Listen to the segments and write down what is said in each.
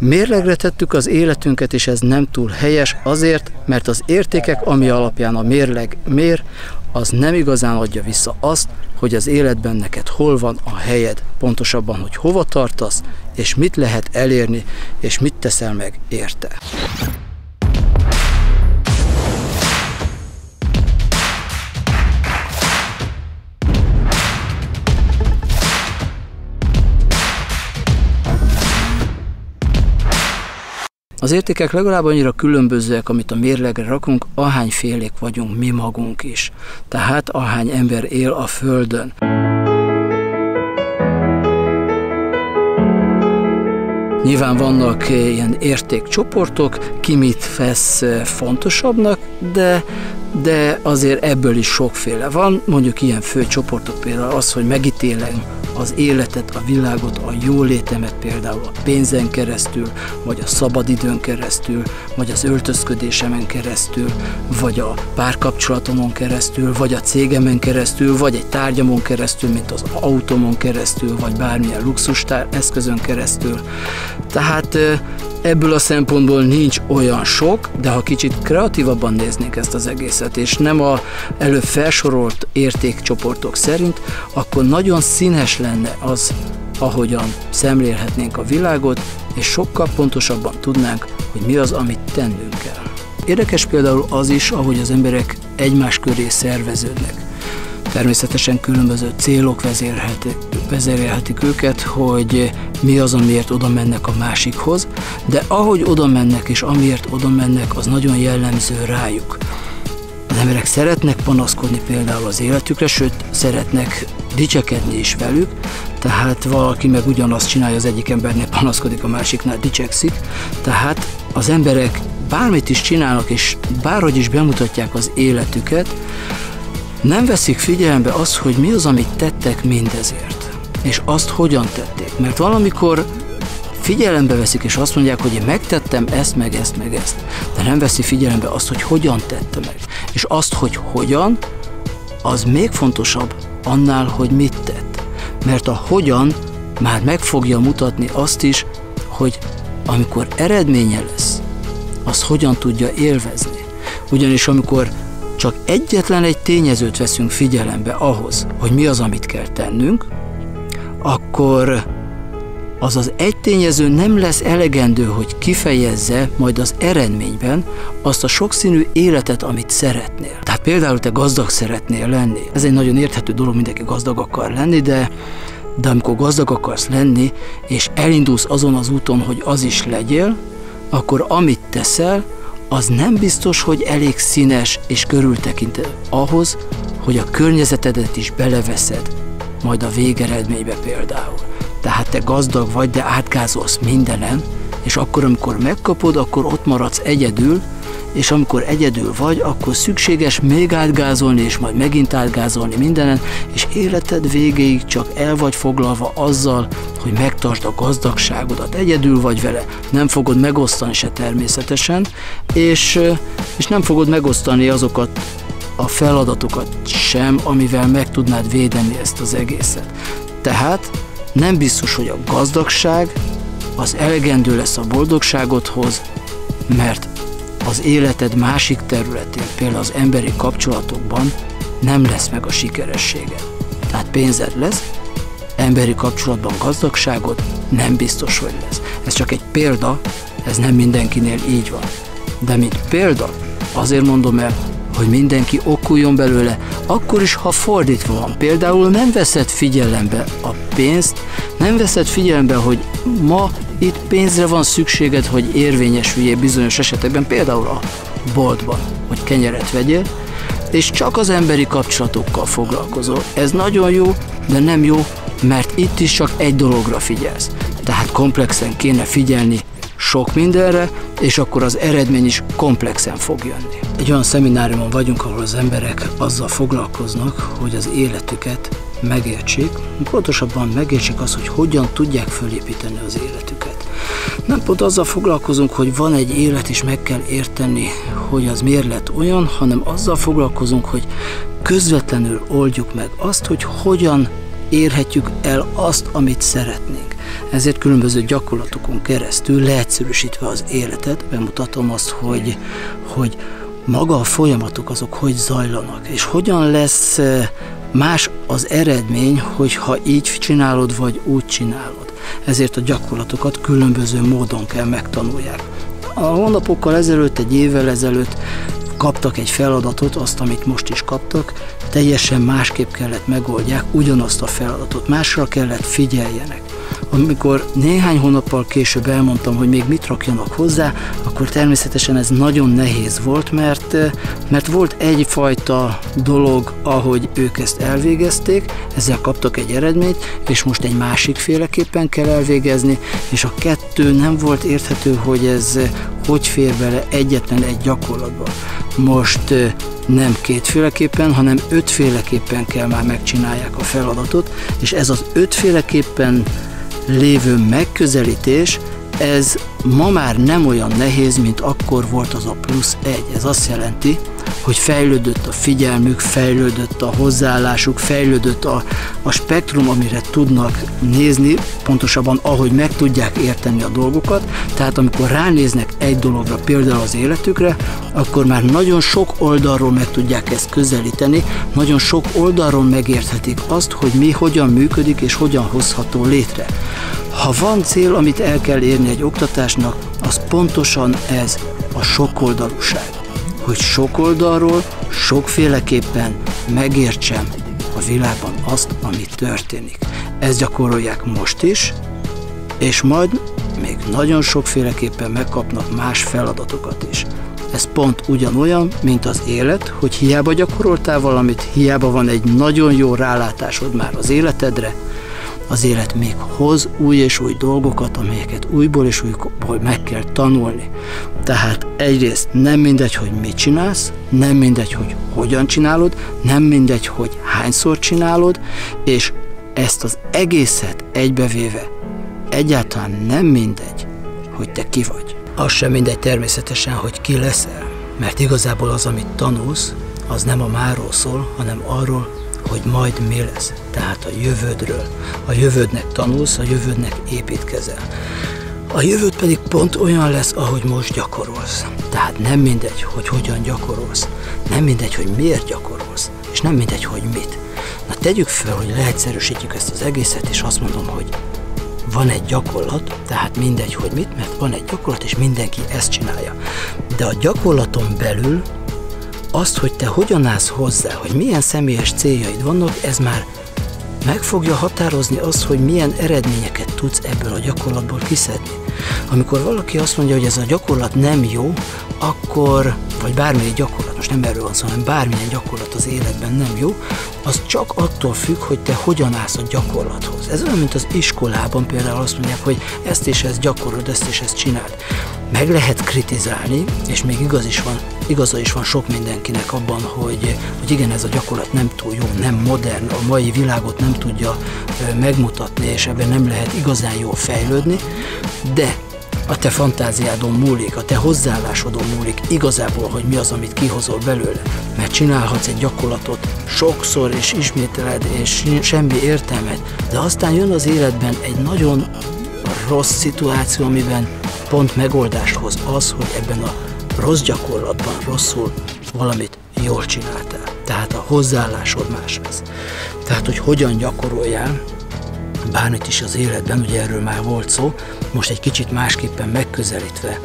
Mérlegre tettük az életünket, és ez nem túl helyes, azért, mert az értékek, ami alapján a mérleg mér, az nem igazán adja vissza azt, hogy az életben neked hol van a helyed, pontosabban, hogy hova tartasz, és mit lehet elérni, és mit teszel meg érte. Az értékek legalább annyira különbözőek, amit a mérlegre rakunk, ahány félék vagyunk mi magunk is. Tehát ahány ember él a Földön. Nyilván vannak ilyen értékcsoportok, ki mit vesz fontosabbnak, de, de azért ebből is sokféle van. Mondjuk ilyen fő csoportok például az, hogy megítélem az életet, a világot, a jólétemet például a pénzen keresztül, vagy a szabadidőn keresztül, vagy az öltözködésemen keresztül, vagy a párkapcsolatomon keresztül, vagy a cégemen keresztül, vagy egy tárgyamon keresztül, mint az autómon keresztül, vagy bármilyen luxus eszközön keresztül. Tehát ebből a szempontból nincs olyan sok, de ha kicsit kreatívabban néznénk ezt az egészet, és nem a előbb felsorolt értékcsoportok szerint, akkor nagyon színes lenne az, ahogyan szemlélhetnénk a világot, és sokkal pontosabban tudnánk, hogy mi az, amit tennünk kell. Érdekes például az is, ahogy az emberek egymás köré szerveződnek. Természetesen különböző célok vezérelhetik, vezérelhetik őket, hogy mi az, amiért oda mennek a másikhoz, de ahogy oda mennek és amiért oda mennek, az nagyon jellemző rájuk. Az emberek szeretnek panaszkodni például az életükre, sőt, szeretnek dicsekedni is velük, tehát valaki meg ugyanazt csinálja, az egyik embernél panaszkodik, a másiknál dicsekszik, tehát az emberek bármit is csinálnak, és bárhogy is bemutatják az életüket, nem veszik figyelembe azt, hogy mi az, amit tettek mindezért, és azt hogyan tették. Mert valamikor figyelembe veszik, és azt mondják, hogy én megtettem ezt, meg ezt, meg ezt, de nem veszi figyelembe azt, hogy hogyan tette meg. És azt, hogy hogyan, az még fontosabb annál, hogy mit tett. Mert a hogyan már meg fogja mutatni azt is, hogy amikor eredménye lesz, az hogyan tudja élvezni. Ugyanis amikor csak egyetlen egy tényezőt veszünk figyelembe ahhoz, hogy mi az, amit kell tennünk, akkor az az egy tényező nem lesz elegendő, hogy kifejezze majd az eredményben azt a sokszínű életet, amit szeretnél. Tehát például te gazdag szeretnél lenni. Ez egy nagyon érthető dolog, mindenki gazdag akar lenni, de de amikor gazdag akarsz lenni, és elindulsz azon az úton, hogy az is legyél, akkor amit teszel, az nem biztos, hogy elég színes és körültekintő ahhoz, hogy a környezetedet is beleveszed, majd a végeredménybe például. Tehát te gazdag vagy, de átgázolsz mindenen, és akkor, amikor megkapod, akkor ott maradsz egyedül, és amikor egyedül vagy, akkor szükséges még átgázolni, és majd megint átgázolni mindenen, és életed végéig csak el vagy foglalva azzal, hogy megtartsd a gazdagságodat. Egyedül vagy vele, nem fogod megosztani se természetesen, és, és nem fogod megosztani azokat a feladatokat sem, amivel meg tudnád védeni ezt az egészet. Tehát nem biztos, hogy a gazdagság az elegendő lesz a boldogságodhoz, mert az életed másik területén, például az emberi kapcsolatokban nem lesz meg a sikeressége. Tehát pénzed lesz, emberi kapcsolatban gazdagságod nem biztos, hogy lesz. Ez csak egy példa, ez nem mindenkinél így van. De mint példa, azért mondom el, hogy mindenki okuljon belőle, akkor is, ha fordítva van. Például nem veszed figyelembe a pénzt, nem veszed figyelembe, hogy ma itt pénzre van szükséged, hogy érvényesüljél bizonyos esetekben, például a boltban, hogy kenyeret vegyél, és csak az emberi kapcsolatokkal foglalkozol. Ez nagyon jó, de nem jó, mert itt is csak egy dologra figyelsz. Tehát komplexen kéne figyelni sok mindenre, és akkor az eredmény is komplexen fog jönni. Egy olyan szemináriumon vagyunk, ahol az emberek azzal foglalkoznak, hogy az életüket megértsék, pontosabban megértsék azt, hogy hogyan tudják fölépíteni az életüket. Nem pont azzal foglalkozunk, hogy van egy élet, és meg kell érteni, hogy az miért lett olyan, hanem azzal foglalkozunk, hogy közvetlenül oldjuk meg azt, hogy hogyan érhetjük el azt, amit szeretnénk. Ezért különböző gyakorlatokon keresztül leegyszerűsítve az életet, bemutatom azt, hogy, hogy maga a folyamatok azok hogy zajlanak, és hogyan lesz más az eredmény, hogyha így csinálod, vagy úgy csinálod. Ezért a gyakorlatokat különböző módon kell megtanulják. A hónapokkal ezelőtt, egy évvel ezelőtt kaptak egy feladatot, azt, amit most is kaptak, teljesen másképp kellett megoldják ugyanazt a feladatot, másra kellett figyeljenek. Amikor néhány hónappal később elmondtam, hogy még mit rakjanak hozzá, akkor természetesen ez nagyon nehéz volt, mert, mert volt egyfajta dolog, ahogy ők ezt elvégezték, ezzel kaptak egy eredményt, és most egy másik féleképpen kell elvégezni, és a kettő nem volt érthető, hogy ez hogy fér bele egyetlen egy gyakorlatba. Most nem kétféleképpen, hanem ötféleképpen kell már megcsinálják a feladatot, és ez az ötféleképpen lévő megközelítés, ez ma már nem olyan nehéz, mint akkor volt az a plusz egy. Ez azt jelenti, hogy fejlődött a figyelmük, fejlődött a hozzáállásuk, fejlődött a, a spektrum, amire tudnak nézni, pontosabban ahogy meg tudják érteni a dolgokat. Tehát amikor ránéznek egy dologra, például az életükre, akkor már nagyon sok oldalról meg tudják ezt közelíteni, nagyon sok oldalról megérthetik azt, hogy mi hogyan működik és hogyan hozható létre. Ha van cél, amit el kell érni egy oktatásnak, az pontosan ez a sokoldalúság. Hogy sok oldalról, sokféleképpen megértsem a világban azt, ami történik. Ezt gyakorolják most is, és majd még nagyon sokféleképpen megkapnak más feladatokat is. Ez pont ugyanolyan, mint az élet, hogy hiába gyakoroltál valamit, hiába van egy nagyon jó rálátásod már az életedre, az élet még hoz új és új dolgokat, amelyeket újból és újból meg kell tanulni. Tehát egyrészt nem mindegy, hogy mit csinálsz, nem mindegy, hogy hogyan csinálod, nem mindegy, hogy hányszor csinálod, és ezt az egészet egybevéve egyáltalán nem mindegy, hogy te ki vagy. Az sem mindegy természetesen, hogy ki leszel, mert igazából az, amit tanulsz, az nem a máról szól, hanem arról, hogy majd mi lesz, tehát a jövődről. A jövődnek tanulsz, a jövődnek építkezel. A jövőd pedig pont olyan lesz, ahogy most gyakorolsz. Tehát nem mindegy, hogy hogyan gyakorolsz, nem mindegy, hogy miért gyakorolsz, és nem mindegy, hogy mit. Na tegyük fel, hogy leegyszerűsítjük ezt az egészet, és azt mondom, hogy van egy gyakorlat, tehát mindegy, hogy mit, mert van egy gyakorlat, és mindenki ezt csinálja. De a gyakorlaton belül azt, hogy te hogyan állsz hozzá, hogy milyen személyes céljaid vannak, ez már meg fogja határozni azt, hogy milyen eredményeket tudsz ebből a gyakorlatból kiszedni. Amikor valaki azt mondja, hogy ez a gyakorlat nem jó, akkor, vagy bármilyen gyakorlat, most nem erről van szó, hanem bármilyen gyakorlat az életben nem jó, az csak attól függ, hogy te hogyan állsz a gyakorlathoz. Ez olyan, mint az iskolában például azt mondják, hogy ezt és ezt gyakorod, ezt és ezt csináld. Meg lehet kritizálni, és még igaz is van, igaza is van sok mindenkinek abban, hogy, hogy igen, ez a gyakorlat nem túl jó, nem modern, a mai világot nem tudja megmutatni, és ebben nem lehet igazán jól fejlődni, de a te fantáziádon múlik, a te hozzáállásodon múlik igazából, hogy mi az, amit kihozol belőle. Mert csinálhatsz egy gyakorlatot sokszor, és ismételed, és semmi értelmed, de aztán jön az életben egy nagyon rossz szituáció, amiben pont megoldást hoz az, hogy ebben a rossz gyakorlatban rosszul valamit jól csináltál. Tehát a hozzáállásod más lesz. Tehát, hogy hogyan gyakoroljál, bármit is az életben, ugye erről már volt szó, most egy kicsit másképpen megközelítve,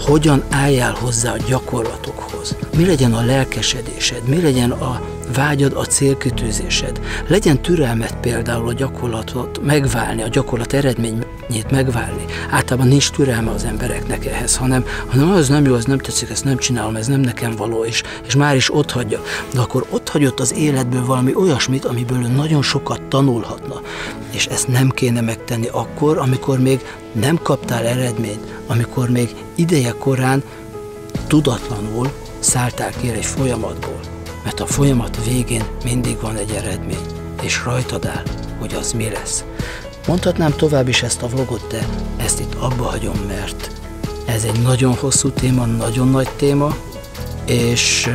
hogyan álljál hozzá a gyakorlatokhoz, mi legyen a lelkesedésed, mi legyen a vágyad, a célkütőzésed. Legyen türelmet például a gyakorlatot megválni, a gyakorlat eredményét megválni. Általában nincs türelme az embereknek ehhez, hanem, hanem az nem jó, az nem tetszik, ezt nem csinálom, ez nem nekem való, és, és már is ott hagyja. De akkor ott hagyott az életből valami olyasmit, amiből ő nagyon sokat tanulhatna. És ezt nem kéne megtenni akkor, amikor még nem kaptál eredményt, amikor még ideje korán tudatlanul szálltál ki egy folyamatból mert a folyamat végén mindig van egy eredmény, és rajtad áll, hogy az mi lesz. Mondhatnám tovább is ezt a vlogot, de ezt itt abba hagyom, mert ez egy nagyon hosszú téma, nagyon nagy téma, és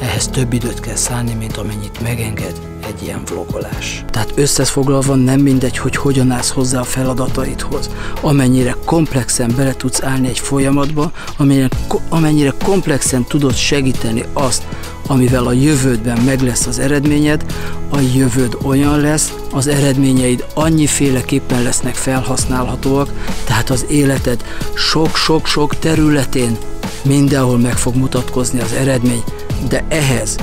ehhez több időt kell szállni, mint amennyit megenged egy ilyen vlogolás. Tehát összefoglalva nem mindegy, hogy hogyan állsz hozzá a feladataidhoz. Amennyire komplexen bele tudsz állni egy folyamatba, amennyire, amennyire komplexen tudod segíteni azt, amivel a jövődben meg lesz az eredményed, a jövőd olyan lesz, az eredményeid annyiféleképpen lesznek felhasználhatóak, tehát az életed sok-sok-sok területén mindenhol meg fog mutatkozni az eredmény, de ehhez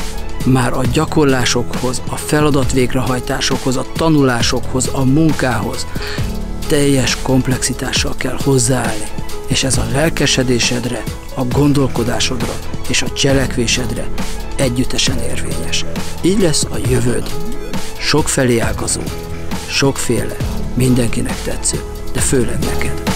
már a gyakorlásokhoz, a feladat végrehajtásokhoz, a tanulásokhoz, a munkához teljes komplexitással kell hozzáállni. És ez a lelkesedésedre, a gondolkodásodra és a cselekvésedre együttesen érvényes. Így lesz a jövőd. Sokfelé ágazó, sokféle, mindenkinek tetsző, de főleg neked.